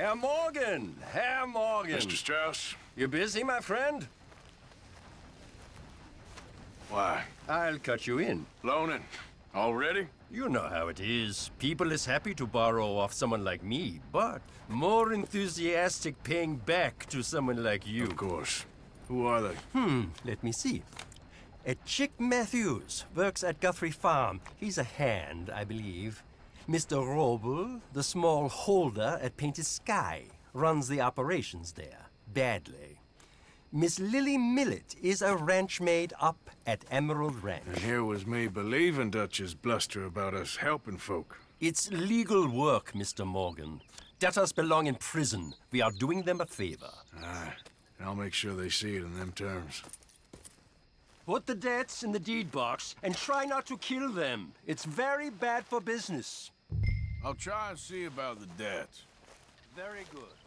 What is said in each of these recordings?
Herr Morgan! Herr Morgan! Mr. Strauss? You busy, my friend? Why? I'll cut you in. Loaning. Already? You know how it is. People is happy to borrow off someone like me, but more enthusiastic paying back to someone like you. Of course. Who are they? Hmm, let me see. A Chick Matthews works at Guthrie Farm. He's a hand, I believe. Mr. Wróbel, the small holder at Painted Sky, runs the operations there. Badly. Miss Lilly Millet is a ranch maid up at Emerald Ranch. And here was me believing Dutch's bluster about us helping folk. It's legal work, Mr. Morgan. Debtors belong in prison. We are doing them a favor. Aye. And I'll make sure they see it in them terms. Put the debts in the deed box and try not to kill them. It's very bad for business. I'll try and see about the debt. Very good.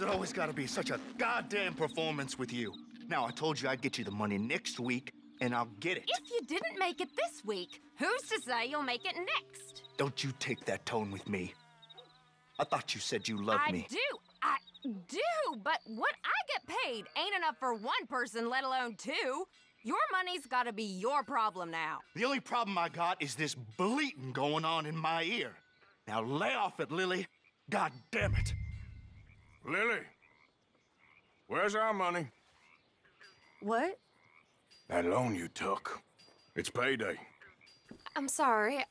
Why's it always gotta be such a goddamn performance with you? Now, I told you I'd get you the money next week, and I'll get it. If you didn't make it this week, who's to say you'll make it next? Don't you take that tone with me. I thought you said you loved I me. I do. I do, but what I get paid ain't enough for one person, let alone two. Your money's gotta be your problem now. The only problem I got is this bleating going on in my ear. Now lay off it, Lilly. God damn it. Lilly, where's our money? What? That loan you took. It's payday. I'm sorry.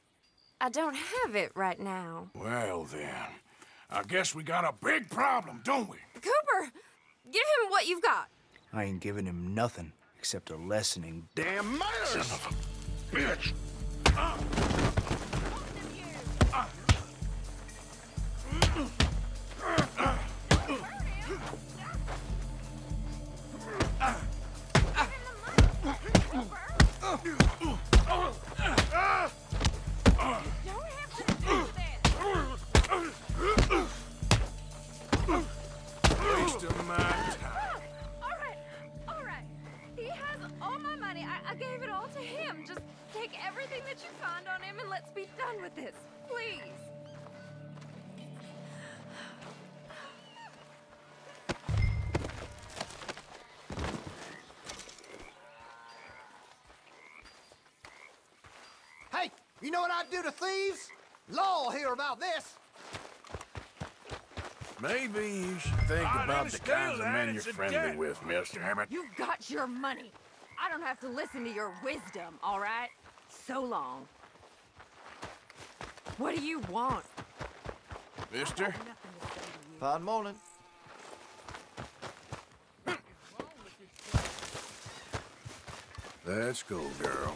I don't have it right now. Well, then. I guess we got a big problem, don't we? Cooper, give him what you've got. I ain't giving him nothing except a lessening damn manners. Son of a bitch. let's you know what I'd do to thieves? Law will hear about this. Maybe you should think I about the understand kinds of men you're friendly debt. with, Mr. Hammett. You've got your money. I don't have to listen to your wisdom, all right? So long. What do you want? Mister? Nothing to say to you. Fine morning. Let's go, girl.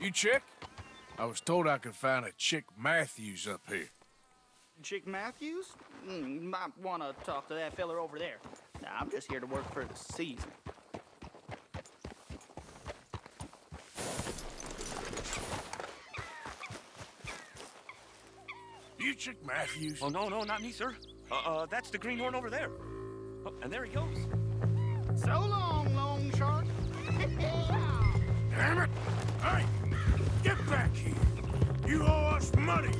You chick? I was told I could find a chick Matthews up here. Chick Matthews? Mm, might want to talk to that feller over there. Nah, I'm just here to work for the season. You chick Matthews? Oh, no, no, not me, sir. Uh, uh, that's the greenhorn over there. Oh, and there he goes. So long, long shark. Damn it! Hey! Get back here! You owe us money!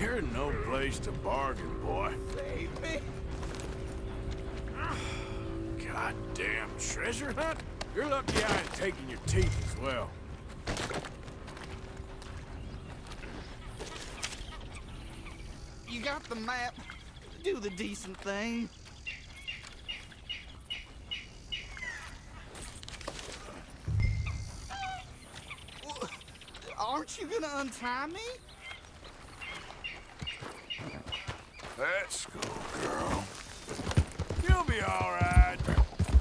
You're no place to bargain, boy. Save me. Goddamn treasure hunt? You're lucky I ain't taking your teeth as well. You got the map. Do the decent thing. Aren't you gonna untie me? Let's girl. You'll be all right.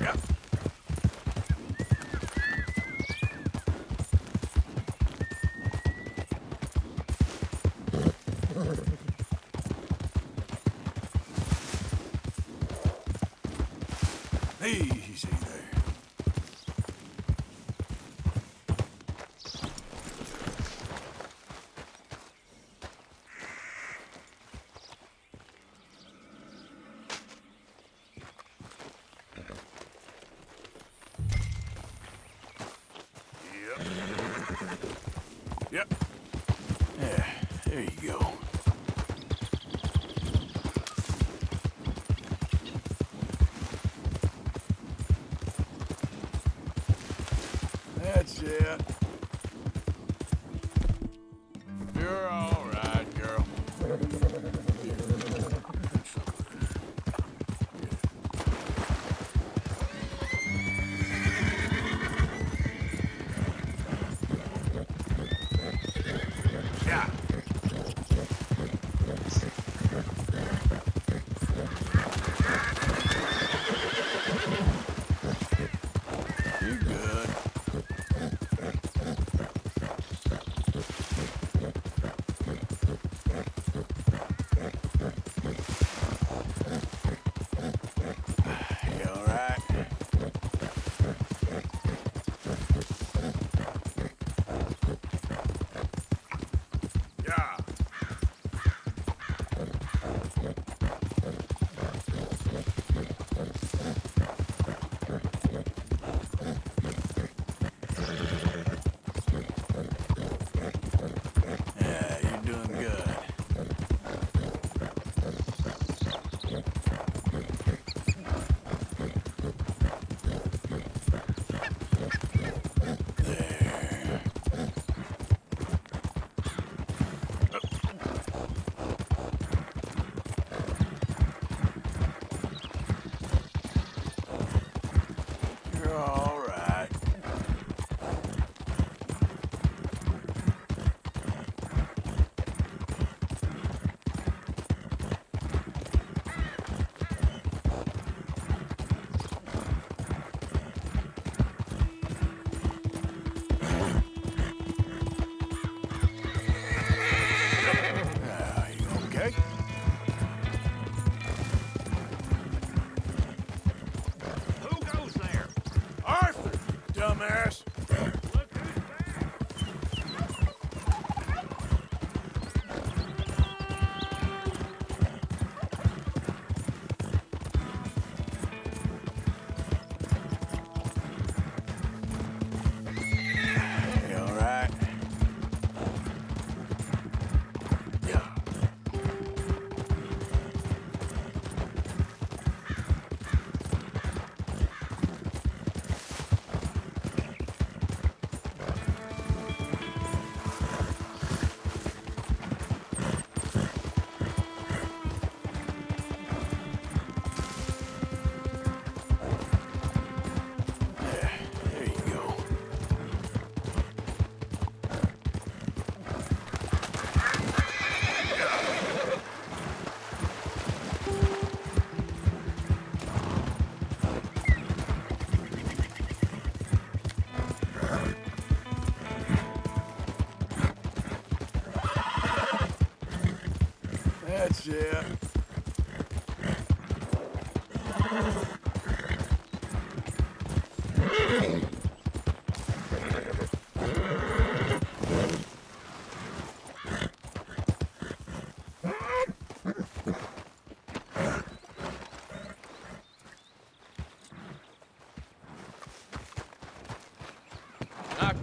Yep. Easy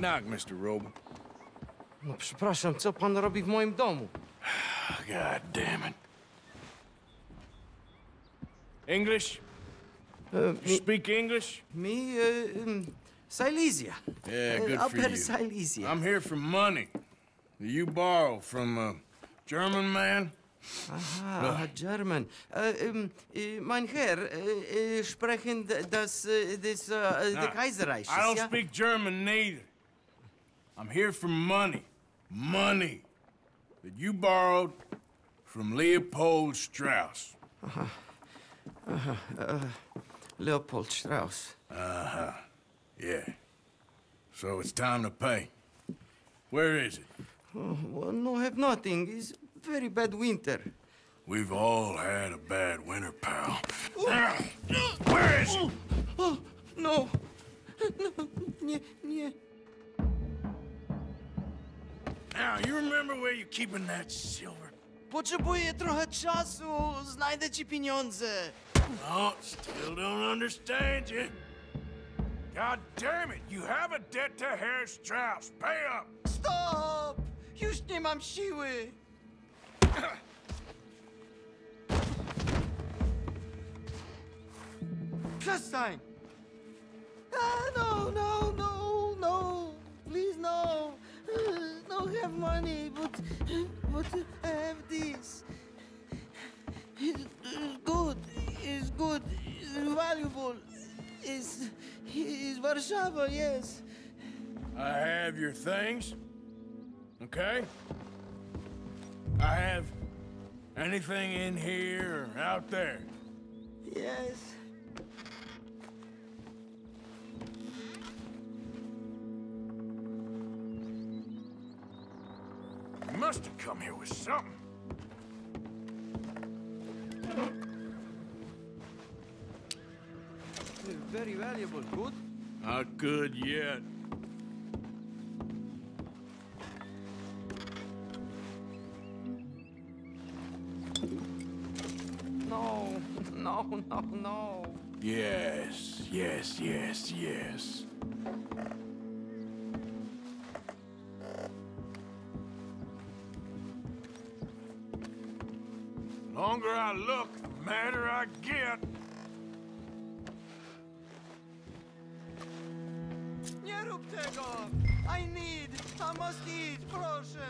Knock, Mr. Wróbel. No przepraszam, co pan robi w moim domu? God damn it. English? E, mi, Speak English? Me, e, em, Silesia. Yeah, good for Upper you. Silesia. I'm here for money. You borrow from a German man? Ah, German. Äh, mein Herr, sprechen das, das, Nah, der Kaiserreich, I don't ja? speak German neither. I'm here for money. Money that you borrowed from Leopold Strauss. Uh-huh. Uh-huh. Uh, Leopold Strauss. Uh-huh. Yeah. So it's time to pay. Where is it? Oh, well, no, have nothing. It's very bad winter. We've all had a bad winter, pal. Where is it? Oh, no. No, Now, you remember where you're keeping that silver? Potrzebuję trochę czasu. Znajdę ci pieniądze. Oh, still don't understand you. God damn it, you have a debt to Herr Strauss. Pay up. Stop! Już nie mam siły. Przestań! Ah, no, no, no, no. Please, no. Have money, but, but I have this. It's, good. It's good. It's valuable. It's, it's Warszawa, yes. I have your things. Okay? I have anything in here or out there. Yes. Come here with something. Very valuable. Good? Not good yet. No, no, no, no. Yes, yes, yes, yes. I look, the madder I get. Nie rób tego! I need, I must eat, proszę!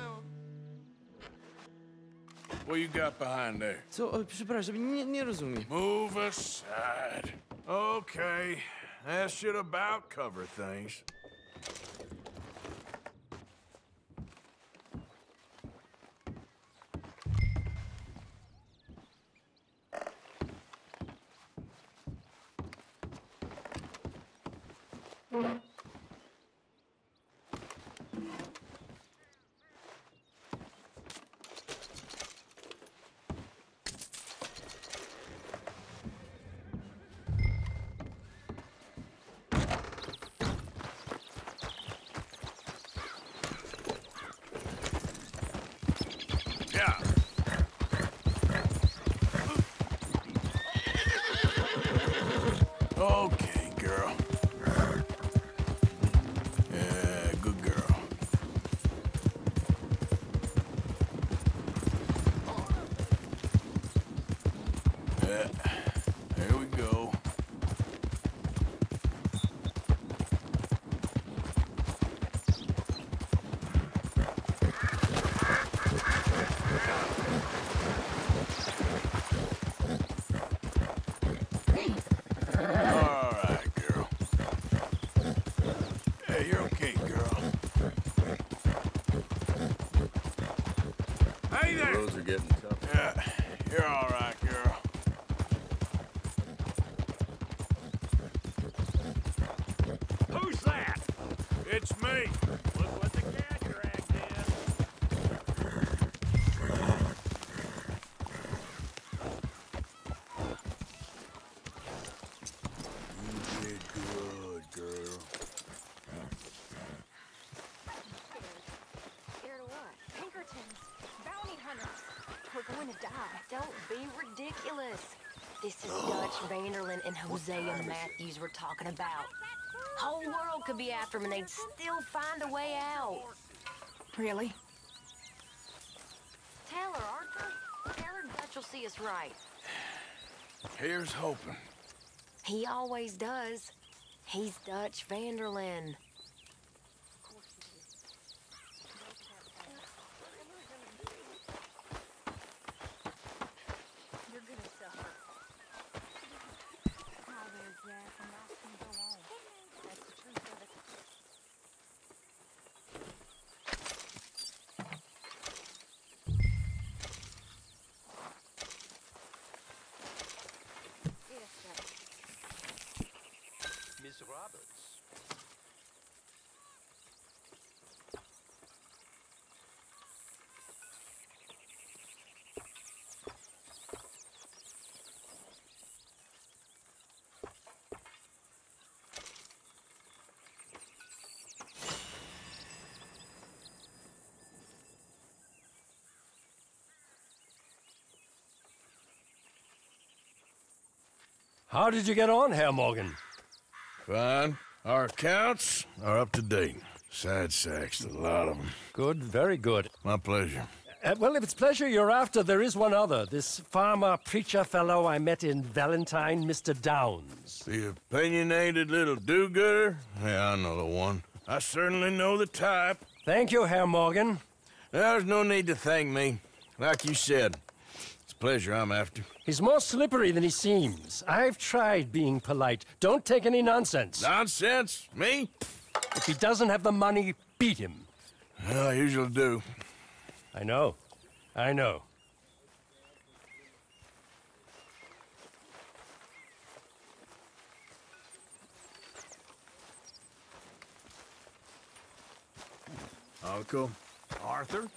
What you got behind there? Co? O, przepraszam, nie, nie rozumiem. Move aside. Okay, that should about cover things. Yeah. Okay, you're all right, girl. Who's that? It's me. Vanderlyn and Matthews we're talking about. Whole world could be after him and they'd still find a way out. Really? Tell her, Arthur. Tell her Dutch will see us right. Here's hoping. He always does. He's Dutch van der Linde. You're gonna suffer. Hi there, Jack, and life can go on. That's the truth of it. Yes, sir. Miss Roberts. How did you get on, Herr Morgan? Fine. Our accounts are up to date. Sad sacks, a lot of them. Good, very good. My pleasure. Uh, well, if it's pleasure you're after, there is one other. This farmer preacher fellow I met in Valentine, Mr. Downes. The opinionated little do-gooder? Yeah, I know the one. I certainly know the type. Thank you, Herr Morgan. There's no need to thank me. Like you said, pleasure I'm after. He's more slippery than he seems. I've tried being polite. Don't take any nonsense. Nonsense? Me? If he doesn't have the money, beat him. Well, I usually do. I know. I know. Uncle? Arthur?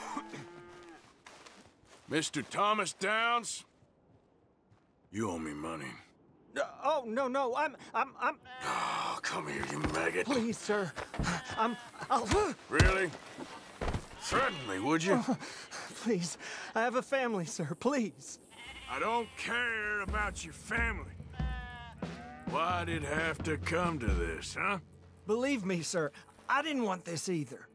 Mr. Thomas Downes? You owe me money. Uh, oh, no, no, I'm, I'm, I'm... Oh, come here, you maggot. Please, sir. I'm, I'll... Really? Threaten me, would you? Please, I have a family, sir, please. I don't care about your family. Why'd it have to come to this, huh? Believe me, sir, I didn't want this either.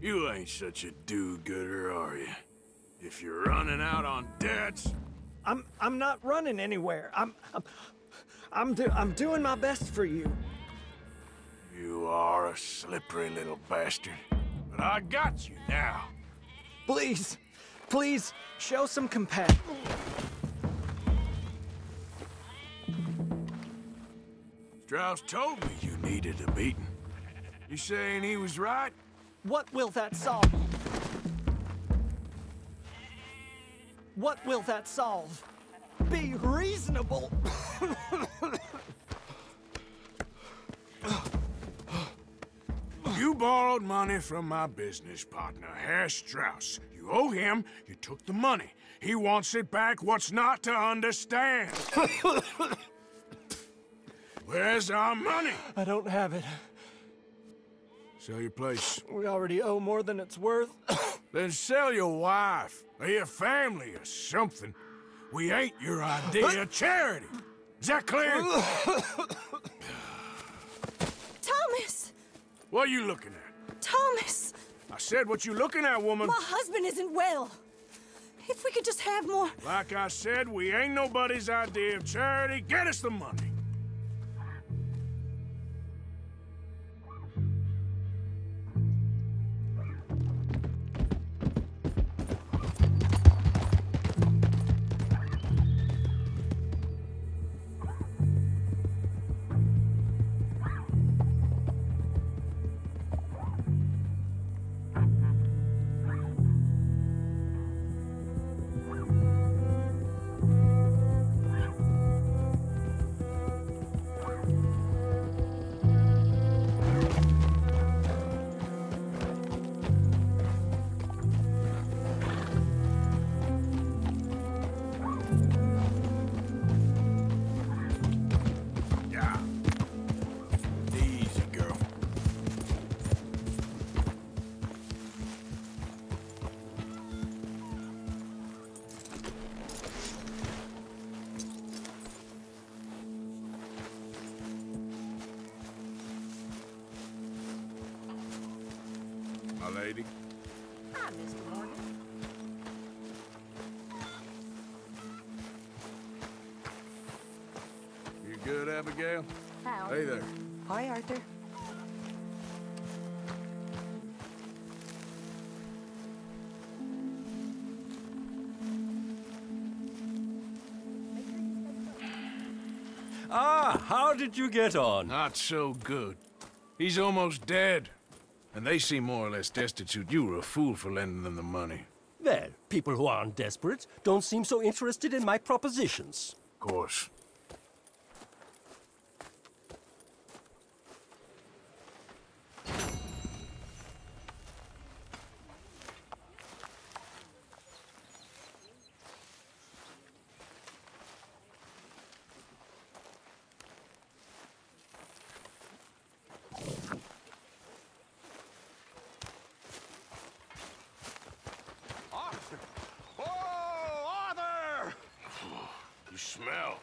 You ain't such a do-gooder, are you? If you're running out on debts, I'm, I'm not running anywhere. I'm, I'm, I'm, do, I'm doing my best for you. you are a slippery little bastard. But I got you now. Please, please, show some compassion. Strauss told me you needed a beating. You saying he was right? What will that solve? What will that solve? Be reasonable. You borrowed money from my business partner, Herr Strauss. You owe him, you took the money. He wants it back. What's not to understand? Where's our money? I don't have it. Sell your place. We already owe more than it's worth. Then sell your wife, or your family, or something. We ain't your idea of charity. Is that clear? Thomas! what are you looking at? Thomas! I said what you looking at, woman. My husband isn't well. If we could just have more. Like I said, we ain't nobody's idea of charity. Get us the money. Abigail? How? Hey there. Hi, Arthur. Ah, how did you get on? Not so good. He's almost dead. And they seem more or less destitute. You were a fool for lending them the money. Well, people who aren't desperate don't seem so interested in my propositions. Of course. Arthur! Oh, Arthur! You smell.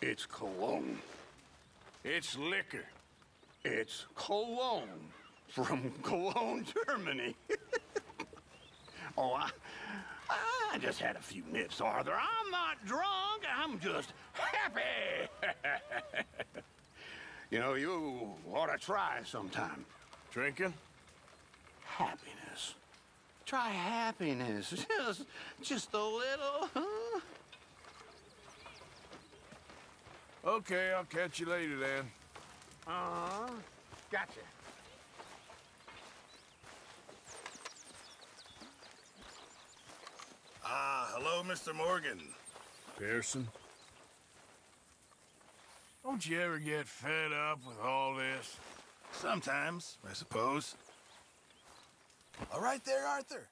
It's cologne. It's liquor. It's cologne from Cologne, Germany. oh, I, I just had a few nips, Arthur. I'm not drunk. I'm just happy. you know, you ought to try sometime. Drinking? Happiness. Try happiness. Just, just a little. Huh? Okay, I'll catch you later then. Uh-huh. Gotcha. Ah, hello, Mr. Morgan. Pearson? Don't you ever get fed up with all this? Sometimes, I suppose. All right there, Arthur.